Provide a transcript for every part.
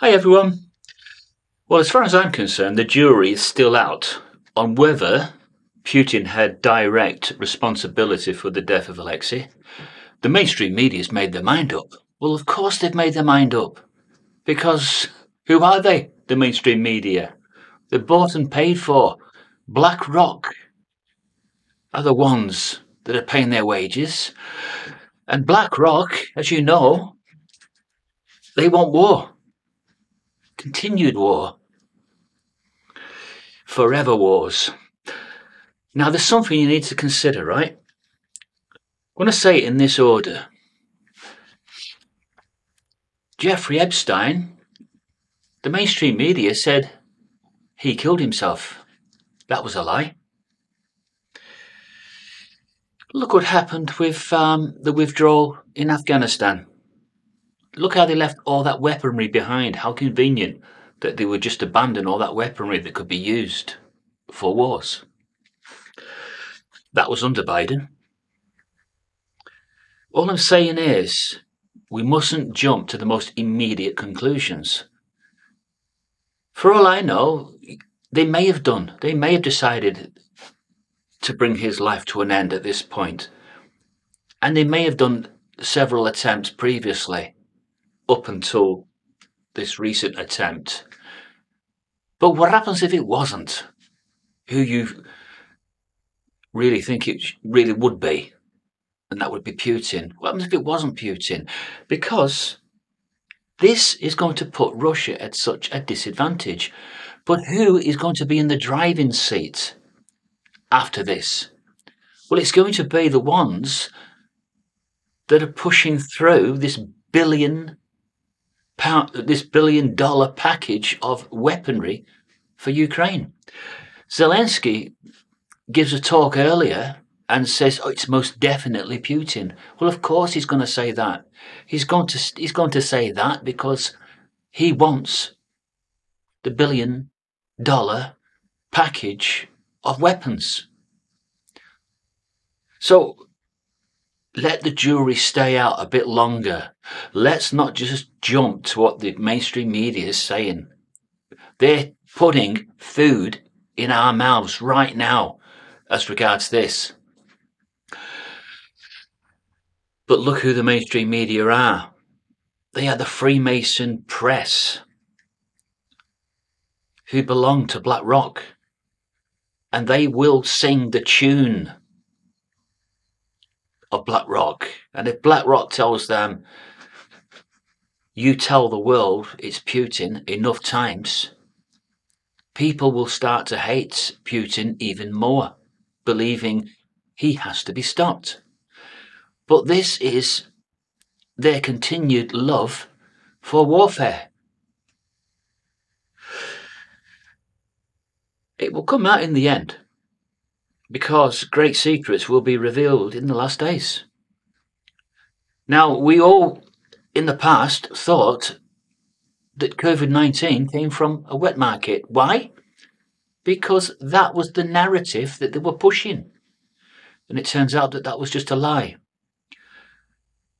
Hi everyone. Well, as far as I'm concerned, the jury is still out on whether Putin had direct responsibility for the death of Alexei. The mainstream media's made their mind up. Well, of course they've made their mind up. Because who are they, the mainstream media? They're bought and paid for. BlackRock are the ones that are paying their wages. And BlackRock, as you know, they want war. Continued war. Forever wars. Now, there's something you need to consider, right? I'm going to say it in this order. Jeffrey Epstein, the mainstream media said he killed himself. That was a lie. Look what happened with um, the withdrawal in Afghanistan. Look how they left all that weaponry behind. How convenient that they would just abandon all that weaponry that could be used for wars. That was under Biden. All I'm saying is we mustn't jump to the most immediate conclusions. For all I know, they may have done, they may have decided to bring his life to an end at this point. And they may have done several attempts previously, up until this recent attempt. But what happens if it wasn't who you really think it really would be? And that would be Putin. What happens if it wasn't Putin? Because this is going to put Russia at such a disadvantage. But who is going to be in the driving seat? after this? Well, it's going to be the ones that are pushing through this billion pound, this billion dollar package of weaponry for Ukraine. Zelensky gives a talk earlier and says, "Oh, it's most definitely Putin." Well, of course he's going to say that. He's going to he's going to say that because he wants the billion dollar package of weapons. So let the jury stay out a bit longer. Let's not just jump to what the mainstream media is saying. They're putting food in our mouths right now as regards this. But look who the mainstream media are. They are the Freemason press who belong to BlackRock and they will sing the tune of BlackRock. And if BlackRock tells them, you tell the world it's Putin enough times, people will start to hate Putin even more, believing he has to be stopped. But this is their continued love for warfare. It will come out in the end because great secrets will be revealed in the last days. Now, we all in the past thought that COVID 19 came from a wet market. Why? Because that was the narrative that they were pushing. And it turns out that that was just a lie.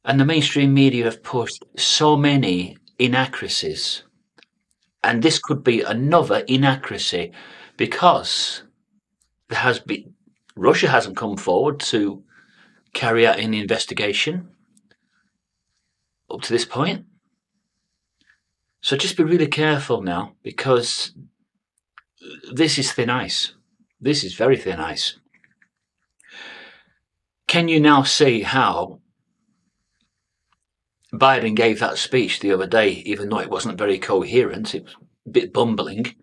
And the mainstream media have pushed so many inaccuracies. And this could be another inaccuracy because there has been Russia hasn't come forward to carry out any investigation up to this point. So just be really careful now because this is thin ice. This is very thin ice. Can you now see how Biden gave that speech the other day, even though it wasn't very coherent, it was a bit bumbling?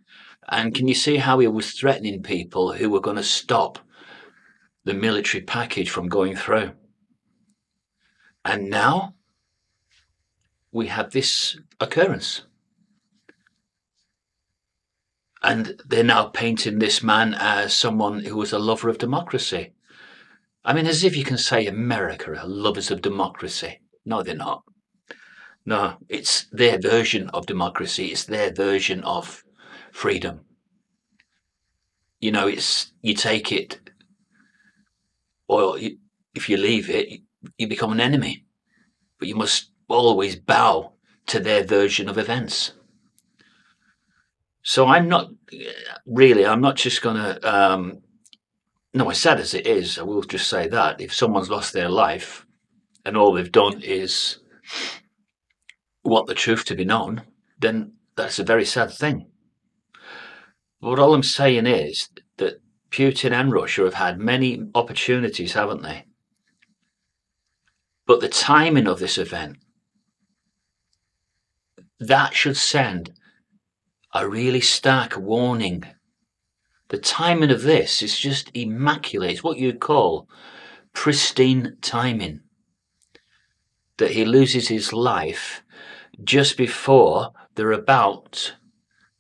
And can you see how he was threatening people who were going to stop the military package from going through? And now we have this occurrence. And they're now painting this man as someone who was a lover of democracy. I mean, as if you can say America are lovers of democracy. No, they're not. No, it's their version of democracy. It's their version of freedom. You know, it's you take it, or if you leave it, you become an enemy. But you must always bow to their version of events. So I'm not really, I'm not just going to, um, no, as sad as it is, I will just say that if someone's lost their life and all they've done is want the truth to be known, then that's a very sad thing. But all I'm saying is Putin and Russia have had many opportunities, haven't they? But the timing of this event, that should send a really stark warning. The timing of this is just immaculate. It's what you'd call pristine timing. That he loses his life just before they're about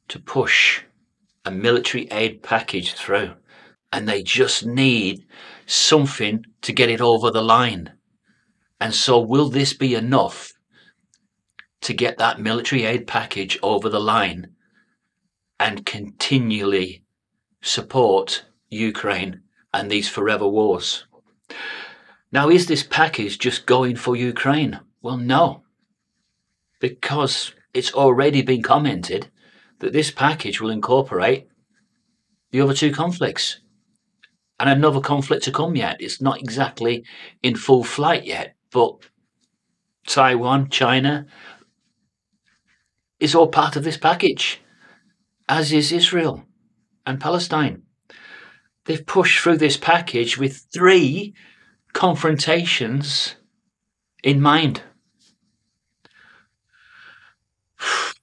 to push a military aid package through. And they just need something to get it over the line. And so, will this be enough to get that military aid package over the line and continually support Ukraine and these forever wars? Now, is this package just going for Ukraine? Well, no, because it's already been commented that this package will incorporate the other two conflicts and another conflict to come yet. It's not exactly in full flight yet, but Taiwan, China, is all part of this package, as is Israel and Palestine. They've pushed through this package with three confrontations in mind.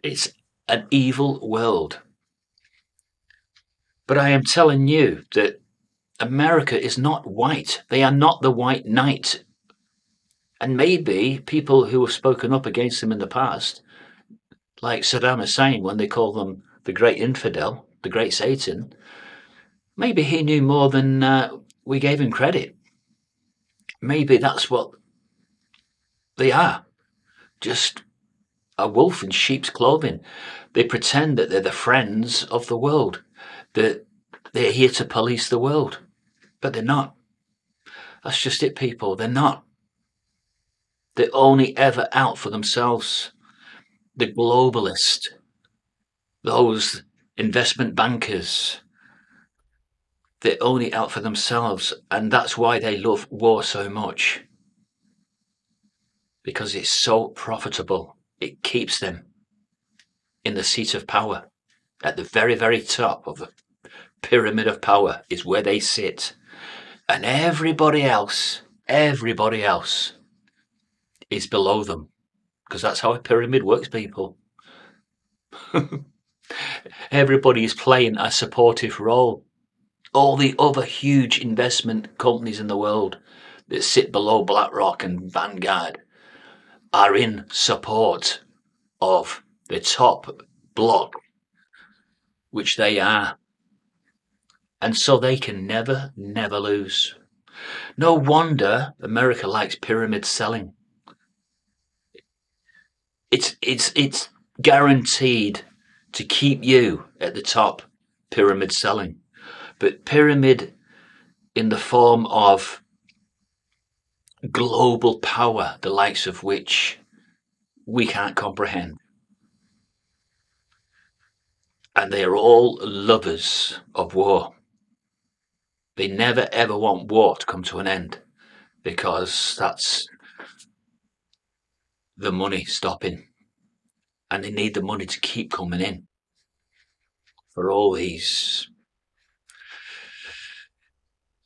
It's an evil world. But I am telling you that America is not white. They are not the white knight. And maybe people who have spoken up against them in the past, like Saddam Hussein when they call them the great infidel, the great Satan, maybe he knew more than uh, we gave him credit. Maybe that's what they are. Just a wolf in sheep's clothing. They pretend that they're the friends of the world, that they're here to police the world, but they're not. That's just it, people. They're not. They're only ever out for themselves. The globalist, those investment bankers, they're only out for themselves, and that's why they love war so much. Because it's so profitable it keeps them in the seat of power. At the very, very top of the pyramid of power is where they sit. And everybody else, everybody else is below them. Because that's how a pyramid works, people. everybody is playing a supportive role. All the other huge investment companies in the world that sit below BlackRock and Vanguard are in support of the top bloc, which they are. And so they can never, never lose. No wonder America likes pyramid selling. It's, it's, it's guaranteed to keep you at the top pyramid selling. But pyramid in the form of global power, the likes of which we can't comprehend. And they are all lovers of war. They never ever want war to come to an end because that's the money stopping. And they need the money to keep coming in for all these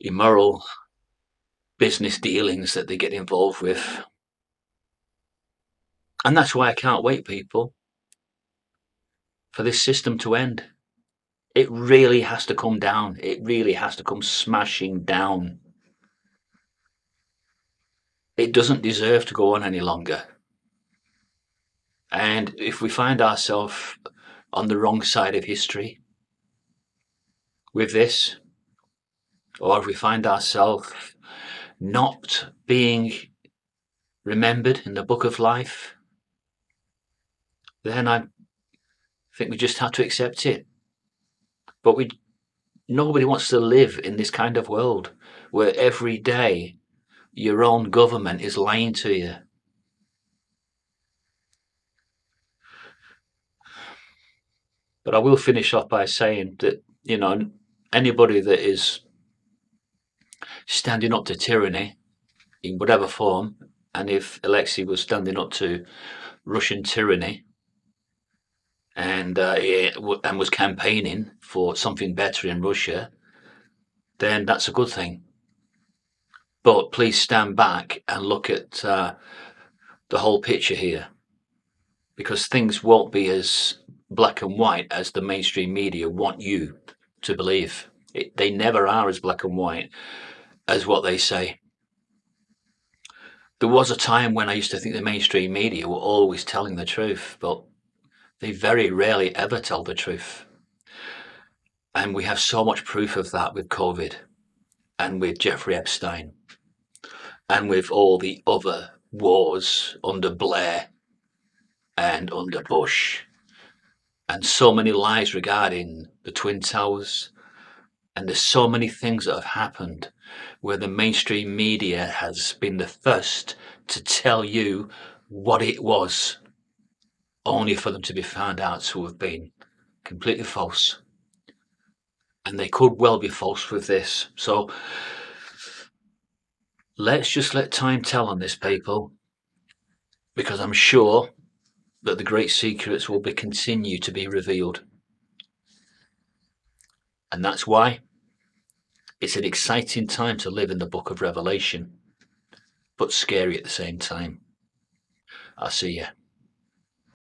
immoral business dealings that they get involved with. And that's why I can't wait, people, for this system to end. It really has to come down. It really has to come smashing down. It doesn't deserve to go on any longer. And if we find ourselves on the wrong side of history with this, or if we find ourselves not being remembered in the book of life, then I think we just have to accept it. But we, nobody wants to live in this kind of world where every day your own government is lying to you. But I will finish off by saying that, you know, anybody that is standing up to tyranny in whatever form, and if Alexei was standing up to Russian tyranny and uh, and was campaigning for something better in Russia, then that's a good thing. But please stand back and look at uh, the whole picture here, because things won't be as black and white as the mainstream media want you to believe. It, they never are as black and white as what they say. There was a time when I used to think the mainstream media were always telling the truth, but they very rarely ever tell the truth. And we have so much proof of that with COVID and with Jeffrey Epstein and with all the other wars under Blair and under Bush and so many lies regarding the Twin Towers. And there's so many things that have happened where the mainstream media has been the first to tell you what it was, only for them to be found out to have been completely false. And they could well be false with this. So let's just let time tell on this, people, because I'm sure that the great secrets will be continue to be revealed. And that's why it's an exciting time to live in the book of Revelation, but scary at the same time. I'll see you.